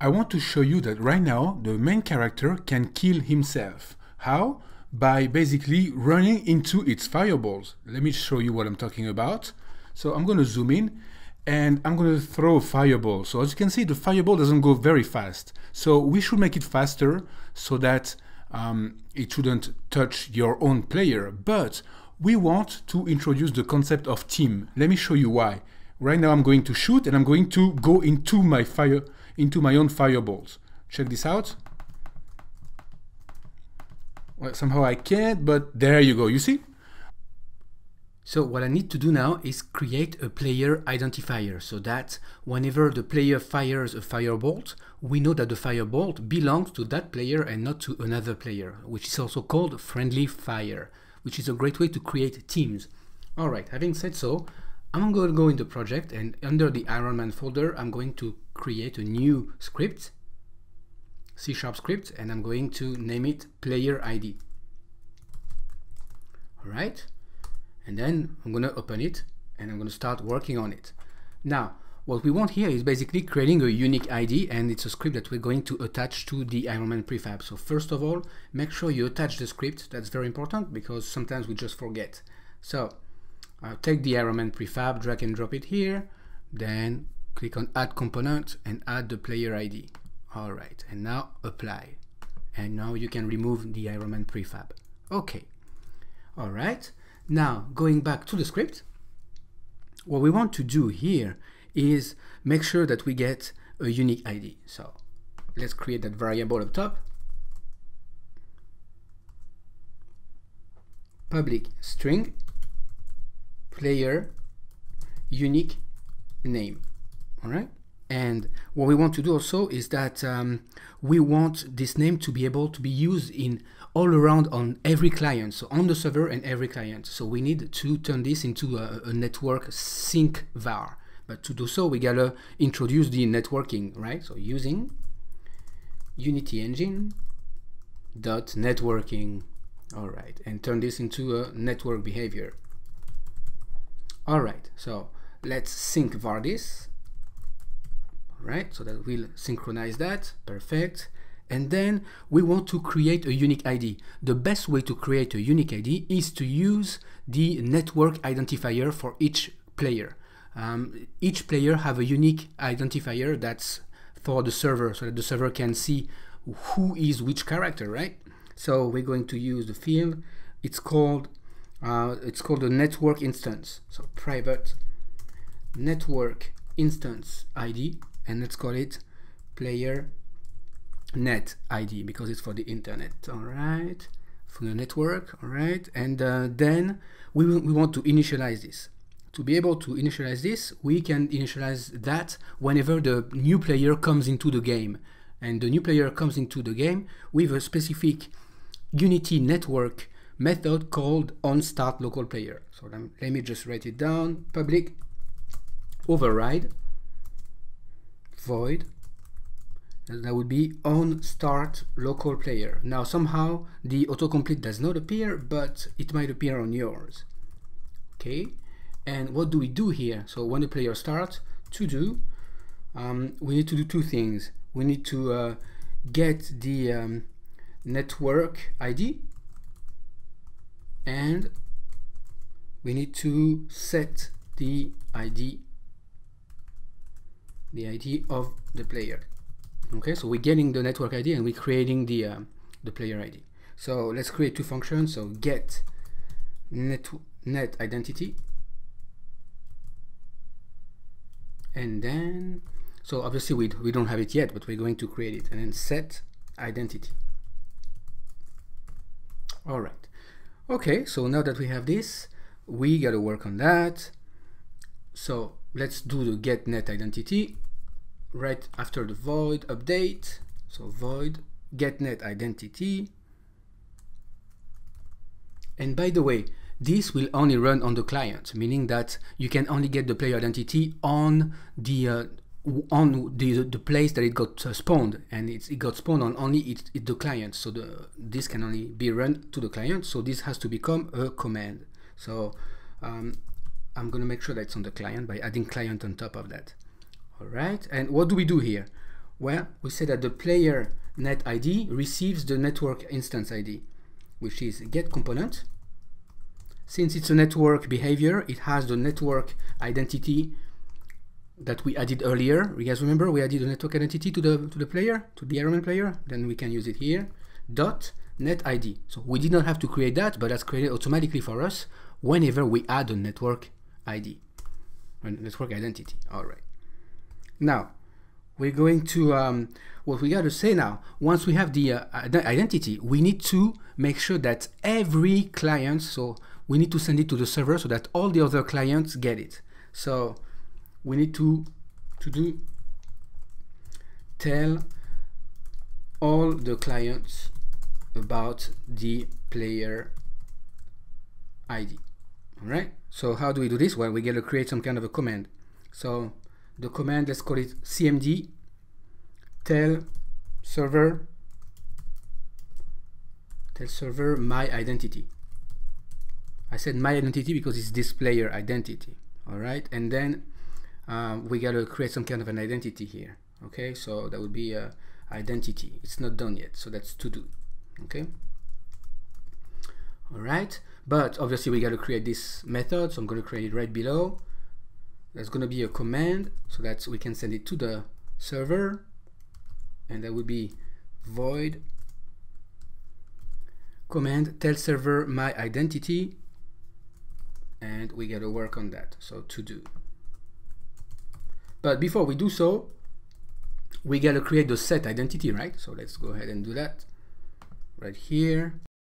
I want to show you that right now the main character can kill himself. How? By basically running into its fireballs. Let me show you what I'm talking about. So I'm going to zoom in and I'm going to throw a fireball. So as you can see, the fireball doesn't go very fast. So we should make it faster so that um, it shouldn't touch your own player. But we want to introduce the concept of team. Let me show you why. Right now I'm going to shoot and I'm going to go into my fire, into my own fireballs. Check this out. Well, somehow I can't, but there you go. You see? So what I need to do now is create a player identifier so that whenever the player fires a firebolt, we know that the firebolt belongs to that player and not to another player, which is also called friendly fire, which is a great way to create teams. Alright, having said so, I'm going to go into project and under the Ironman folder, I'm going to create a new script, C Sharp script, and I'm going to name it player ID. Alright and then I'm going to open it and I'm going to start working on it. Now, what we want here is basically creating a unique ID and it's a script that we're going to attach to the Ironman prefab. So first of all, make sure you attach the script. That's very important because sometimes we just forget. So I'll take the Ironman prefab, drag and drop it here, then click on add component and add the player ID. All right, and now apply. And now you can remove the Ironman prefab. Okay. All right. Now, going back to the script, what we want to do here is make sure that we get a unique ID. So let's create that variable up top. Public string player unique name. All right. And what we want to do also is that um, we want this name to be able to be used in all around on every client, so on the server and every client. So we need to turn this into a, a network sync var. But to do so, we gotta introduce the networking, right? So using Unity Engine dot networking, all right, and turn this into a network behavior. All right, so let's SyncVar this right? So that will synchronize that, perfect. And then we want to create a unique ID. The best way to create a unique ID is to use the network identifier for each player. Um, each player have a unique identifier that's for the server so that the server can see who is which character, right? So we're going to use the field. It's called uh, it's called a network instance. So private network instance ID and let's call it player net ID because it's for the internet. All right for the network all right and uh, then we, we want to initialize this. To be able to initialize this we can initialize that whenever the new player comes into the game. And the new player comes into the game with a specific unity network method called on start local player. So let me just write it down. Public override void. And that would be on start local player. Now somehow the autocomplete does not appear but it might appear on yours. Okay. And what do we do here? So when the player starts to do um, we need to do two things. We need to uh, get the um, network ID and we need to set the ID the ID of the player. Okay, so we're getting the network ID and we're creating the um, the player ID. So let's create two functions. So get net net identity, and then so obviously we we don't have it yet, but we're going to create it, and then set identity. All right. Okay, so now that we have this, we got to work on that. So let's do the get net identity right after the void update so void get net identity and by the way this will only run on the client meaning that you can only get the player identity on the uh, on the, the place that it got uh, spawned and it, it got spawned on only it, it, the client so the this can only be run to the client so this has to become a command so um, I'm going to make sure that it's on the client by adding client on top of that. All right, and what do we do here? Well, we say that the player net ID receives the network instance ID, which is get component. Since it's a network behavior, it has the network identity that we added earlier. You guys remember we added a network identity to the to the player, to the Ironman player. Then we can use it here. Dot net ID. So we did not have to create that, but that's created automatically for us whenever we add a network ID, a network identity. All right. Now we're going to um, what we got to say now. Once we have the uh, identity, we need to make sure that every client. So we need to send it to the server so that all the other clients get it. So we need to to do tell all the clients about the player ID all right so how do we do this? Well we get to create some kind of a command. So the command let's call it cmd tell server tell server my identity. I said my identity because it's this player identity. All right and then um, we got to create some kind of an identity here okay? So that would be a identity. It's not done yet so that's to do okay? All right but obviously we got to create this method so I'm going to create it right below. That's going to be a command so that we can send it to the server and that would be void command tell server my identity and we got to work on that so to do but before we do so we got to create the set identity right? So let's go ahead and do that. Right here